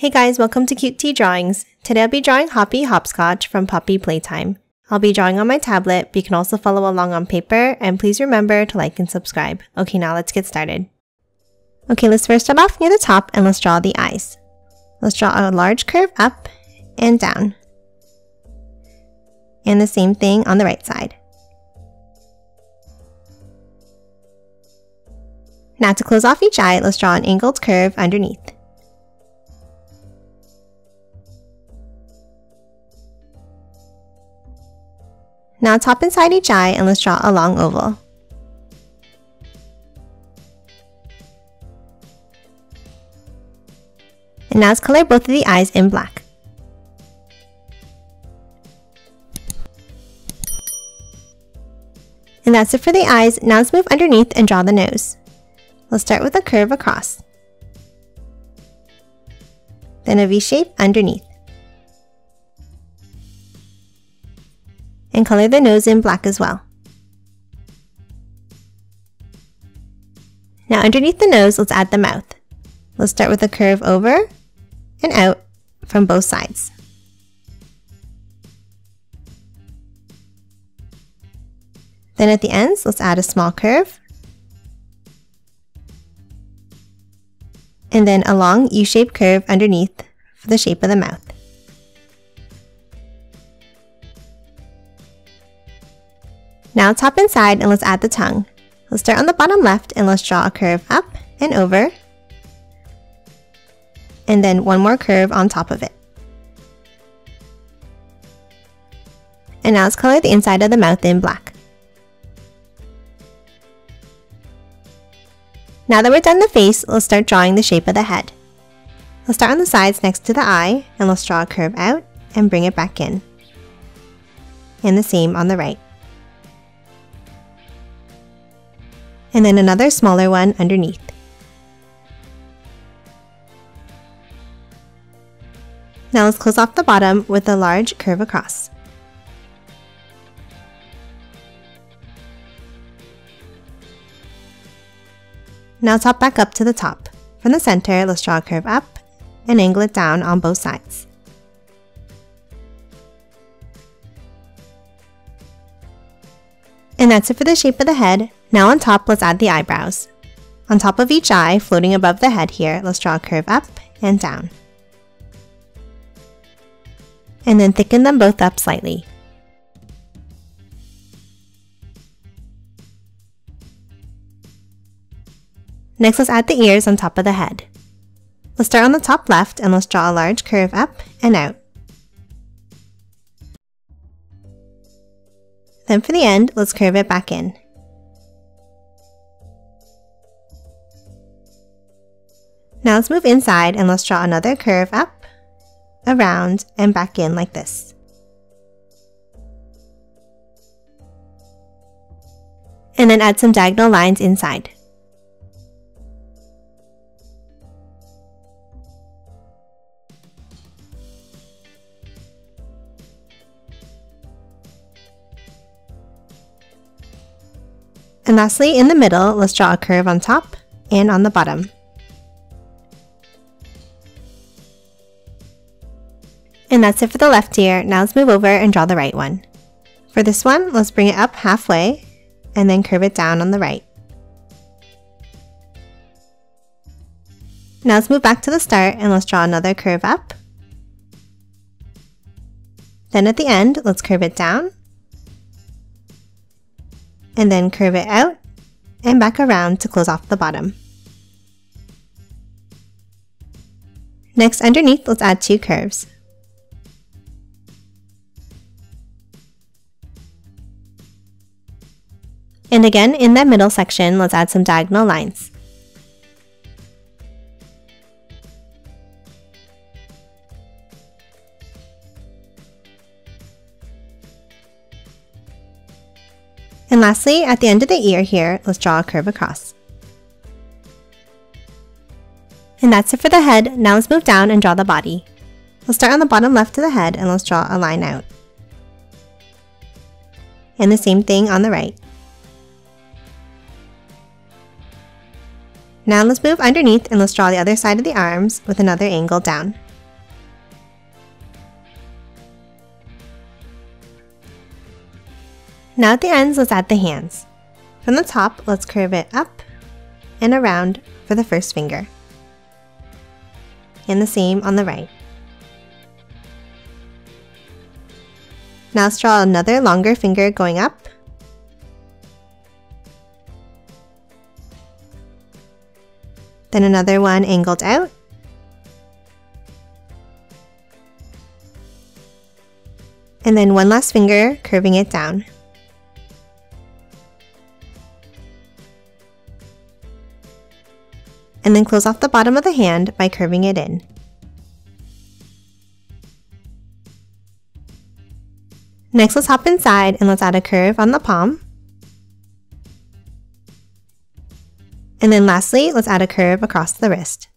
Hey guys, welcome to Cute Tea Drawings. Today I'll be drawing Hoppy Hopscotch from Poppy Playtime. I'll be drawing on my tablet, but you can also follow along on paper, and please remember to like and subscribe. Okay, now let's get started. Okay, let's first start off near the top and let's draw the eyes. Let's draw a large curve up and down. And the same thing on the right side. Now to close off each eye, let's draw an angled curve underneath. Now top inside each eye and let's draw a long oval. And now let's color both of the eyes in black. And that's it for the eyes, now let's move underneath and draw the nose. Let's start with a curve across. Then a V shape underneath. And color the nose in black as well. Now underneath the nose, let's add the mouth. Let's start with a curve over and out from both sides. Then at the ends, let's add a small curve. And then a long U-shaped curve underneath for the shape of the mouth. Now top and side and let's add the tongue. Let's start on the bottom left and let's draw a curve up and over. And then one more curve on top of it. And now let's color the inside of the mouth in black. Now that we're done the face, let's start drawing the shape of the head. Let's start on the sides next to the eye, and let's draw a curve out and bring it back in. And the same on the right. And then another smaller one underneath. Now let's close off the bottom with a large curve across. Now top back up to the top. From the center, let's draw a curve up and angle it down on both sides. And that's it for the shape of the head. Now on top, let's add the eyebrows. On top of each eye, floating above the head here, let's draw a curve up and down. And then thicken them both up slightly. Next, let's add the ears on top of the head. Let's start on the top left and let's draw a large curve up and out. Then for the end, let's curve it back in. Now let's move inside and let's draw another curve up, around, and back in like this. And then add some diagonal lines inside. Lastly, in the middle, let's draw a curve on top and on the bottom. And that's it for the left ear. Now let's move over and draw the right one. For this one, let's bring it up halfway and then curve it down on the right. Now let's move back to the start and let's draw another curve up. Then at the end, let's curve it down and then curve it out and back around to close off the bottom. Next, underneath, let's add two curves. And again, in that middle section, let's add some diagonal lines. And lastly, at the end of the ear here, let's draw a curve across. And that's it for the head. Now let's move down and draw the body. Let's start on the bottom left of the head and let's draw a line out. And the same thing on the right. Now let's move underneath and let's draw the other side of the arms with another angle down. Now at the ends, let's add the hands. From the top, let's curve it up and around for the first finger. And the same on the right. Now let's draw another longer finger going up. Then another one angled out. And then one last finger curving it down. And then close off the bottom of the hand by curving it in. Next, let's hop inside and let's add a curve on the palm. And then lastly, let's add a curve across the wrist.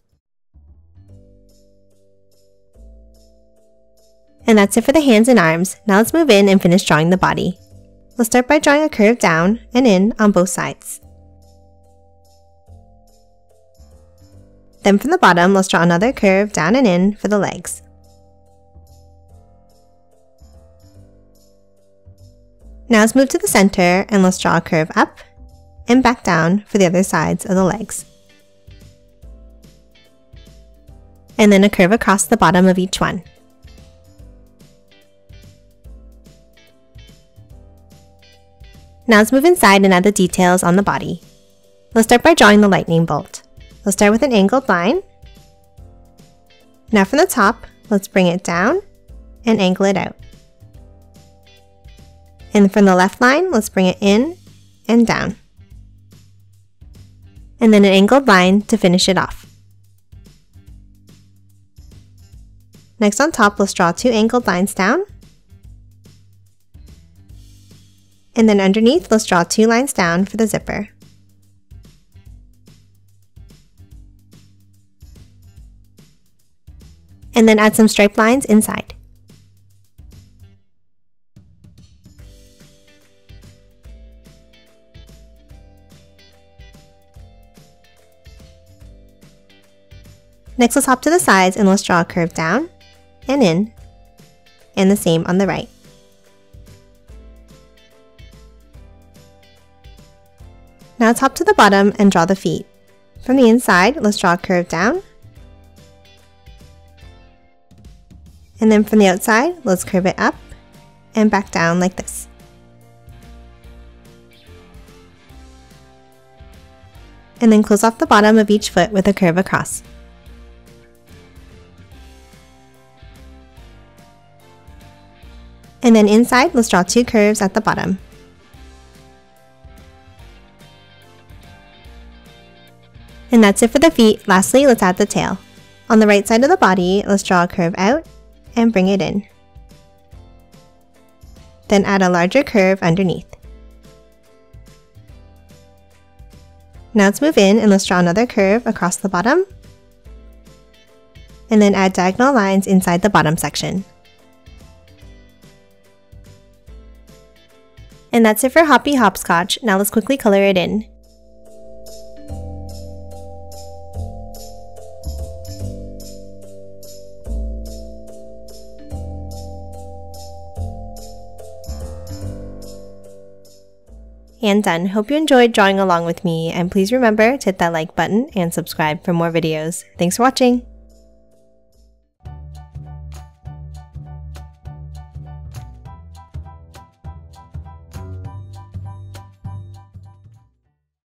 And that's it for the hands and arms. Now let's move in and finish drawing the body. Let's start by drawing a curve down and in on both sides. Then from the bottom, let's draw another curve down and in for the legs. Now let's move to the center and let's draw a curve up and back down for the other sides of the legs. And then a curve across the bottom of each one. Now let's move inside and add the details on the body. Let's start by drawing the lightning bolt. Let's start with an angled line. Now from the top, let's bring it down and angle it out. And from the left line, let's bring it in and down. And then an angled line to finish it off. Next on top, let's draw two angled lines down. And then underneath, let's draw two lines down for the zipper. And then add some stripe lines inside. Next, let's hop to the sides and let's draw a curve down and in, and the same on the right. Now let's hop to the bottom and draw the feet. From the inside, let's draw a curve down. And then from the outside, let's curve it up and back down like this. And then close off the bottom of each foot with a curve across. And then inside, let's draw two curves at the bottom. And that's it for the feet. Lastly, let's add the tail. On the right side of the body, let's draw a curve out and bring it in. Then add a larger curve underneath. Now let's move in and let's draw another curve across the bottom. And then add diagonal lines inside the bottom section. And that's it for Hoppy Hopscotch. Now let's quickly color it in. And done. Hope you enjoyed drawing along with me and please remember to hit that like button and subscribe for more videos. Thanks for watching!